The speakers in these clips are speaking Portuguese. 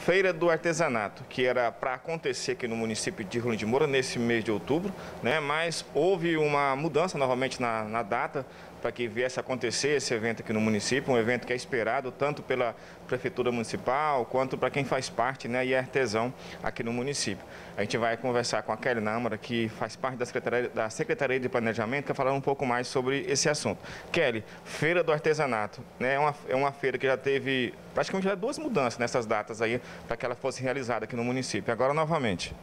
Feira do Artesanato, que era para acontecer aqui no município de Rolim de Moura nesse mês de outubro, né? mas houve uma mudança novamente na, na data para que viesse a acontecer esse evento aqui no município, um evento que é esperado tanto pela Prefeitura Municipal quanto para quem faz parte né, e é artesão aqui no município. A gente vai conversar com a Kelly Nâmara, que faz parte da Secretaria, da Secretaria de Planejamento, vai falar um pouco mais sobre esse assunto. Kelly, Feira do Artesanato, né, é, uma, é uma feira que já teve praticamente já duas mudanças nessas datas aí, para que ela fosse realizada aqui no município. Agora, novamente.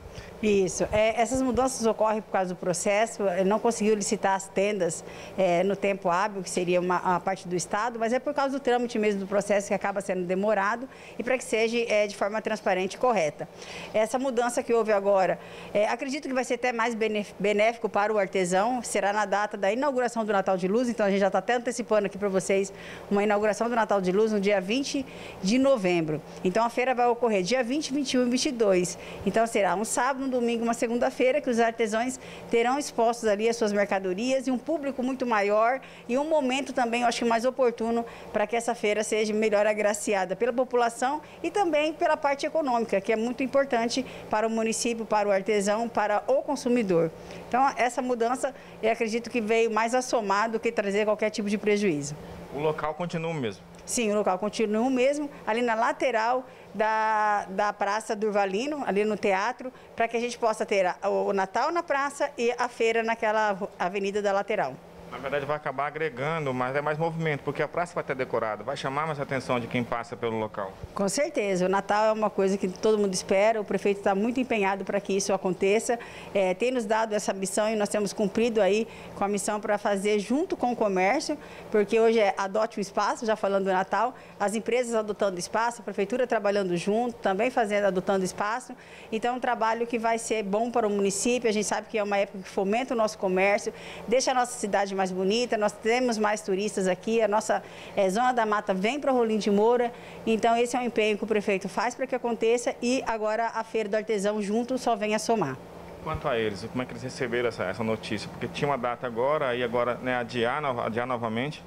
Isso. É, essas mudanças ocorrem por causa do processo. Não conseguiu licitar as tendas é, no tempo hábil, que seria uma, a parte do Estado, mas é por causa do trâmite mesmo do processo que acaba sendo demorado e para que seja é, de forma transparente e correta. Essa mudança que houve agora, é, acredito que vai ser até mais benéfico para o artesão. Será na data da inauguração do Natal de Luz, então a gente já está até antecipando aqui para vocês uma inauguração do Natal de Luz no dia 20 de novembro. Então a feira vai ocorrer dia 20, 21 e 22. Então será um sábado, um domingo, uma segunda-feira que os artesãos terão expostos ali as suas mercadorias e um público muito maior e um momento também, eu acho que mais oportuno para que essa feira seja melhor agraciada pela população e também pela parte econômica, que é muito importante para o município, para o artesão, para o consumidor. Então essa mudança, eu acredito que veio mais a somar do que trazer qualquer tipo de prejuízo. O local continua o mesmo? Sim, o local continua o mesmo, ali na lateral da, da Praça Durvalino, ali no teatro, para que a gente possa ter o Natal na praça e a feira naquela avenida da lateral. Na verdade vai acabar agregando, mas é mais movimento, porque a praça vai estar decorada, vai chamar mais a atenção de quem passa pelo local. Com certeza, o Natal é uma coisa que todo mundo espera, o prefeito está muito empenhado para que isso aconteça, é, tem nos dado essa missão e nós temos cumprido aí com a missão para fazer junto com o comércio, porque hoje é adote o espaço, já falando do Natal, as empresas adotando espaço, a prefeitura trabalhando junto, também fazendo, adotando espaço, então é um trabalho que vai ser bom para o município, a gente sabe que é uma época que fomenta o nosso comércio, deixa a nossa cidade mais bonita, nós temos mais turistas aqui, a nossa é, Zona da Mata vem para o Rolim de Moura, então esse é o empenho que o prefeito faz para que aconteça e agora a Feira do Artesão junto só vem a somar. Quanto a eles, como é que eles receberam essa, essa notícia? Porque tinha uma data agora e agora né, adiar, adiar novamente?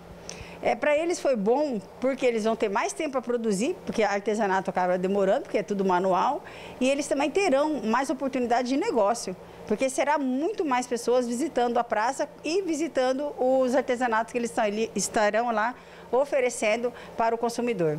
É, para eles foi bom porque eles vão ter mais tempo para produzir, porque artesanato acaba demorando, porque é tudo manual, e eles também terão mais oportunidade de negócio, porque será muito mais pessoas visitando a praça e visitando os artesanatos que eles estarão lá oferecendo para o consumidor.